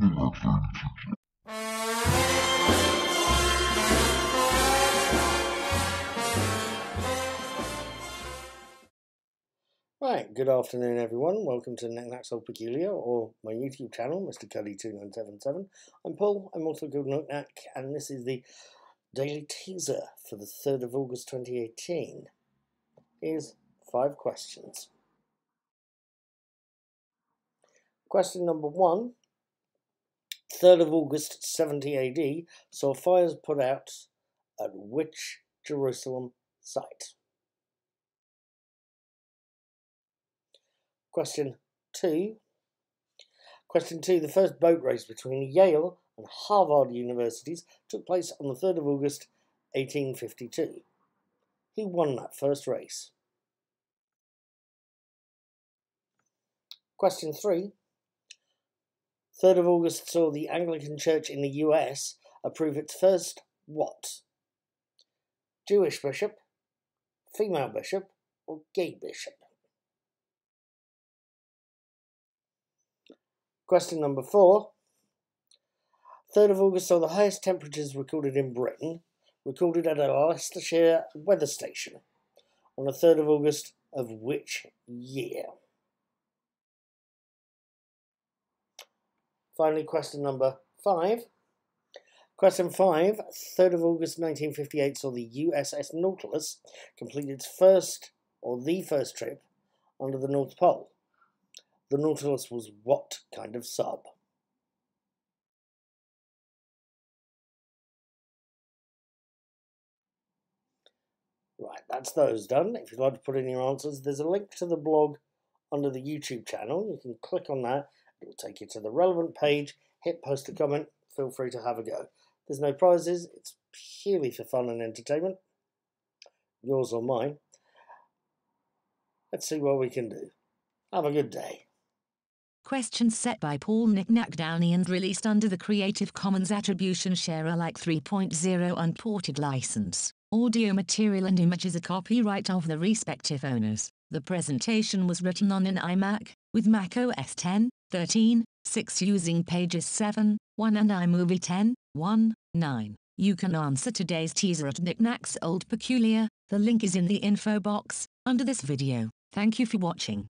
Right, good afternoon everyone. Welcome to Nik Nak's Old Peculiar or my YouTube channel, Mr. Cuddy2977. I'm Paul, I'm also called Nik Nak, and this is the daily teaser for the 3rd of August 2018. Here's five questions. Question number one 3rd of August 70 AD saw fires put out at which Jerusalem site? Question two. Question two. The first boat race between Yale and Harvard universities took place on the 3rd of August 1852. Who won that first race? Question three. 3rd of August saw the Anglican Church in the US approve its first what? Jewish bishop, female bishop, or gay bishop? Question number four. 3rd of August saw the highest temperatures recorded in Britain, recorded at a Leicestershire weather station on the 3rd of August of which year? Finally, question number five. Question five, 3rd of August 1958 saw the USS Nautilus complete its first, or the first trip, under the North Pole. The Nautilus was what kind of sub? Right, that's those done. If you'd like to put in your answers, there's a link to the blog under the YouTube channel. You can click on that. It will take you to the relevant page. Hit post a comment. Feel free to have a go. There's no prizes. It's purely for fun and entertainment. Yours or mine. Let's see what we can do. Have a good day. Questions set by Paul Knickknack Downie and released under the Creative Commons Attribution Share Alike 3.0 unported license. Audio material and images are copyright of the respective owners. The presentation was written on an iMac, with Mac OS 10, 13, 6 using Pages 7, 1 and iMovie 10, 1, 9. You can answer today's teaser at Nik Nak's Old Peculiar. The link is in the info box, under this video. Thank you for watching.